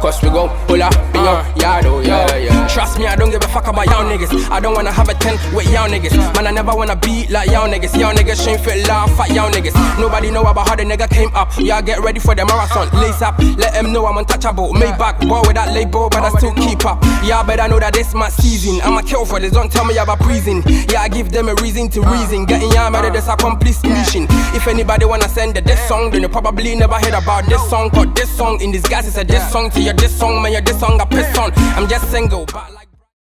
Cause we gon' pull up in your uh. yard, oh yeah, yeah. Trust me, I don't give a fuck about y'all niggas. I don't wanna have a 10 with y'all niggas. Man, I never wanna be like y'all niggas. Y'all niggas shame fit laugh at y'all niggas. Nobody know about how the nigga came up. Y'all get ready for the marathon. Lace up, let them know I'm untouchable. Made back, boy with that label, but I still keep up. Y'all better know that this my season. I'm a kill for this, don't tell me about breathing. Yeah, I give them a reason to reason. Getting y'all mad at this accomplice mission. If anybody wanna send a this song, then you probably never heard about this song. Cause this song in disguise is a diss song to your this song, man, your this song I piss on. I'm just single.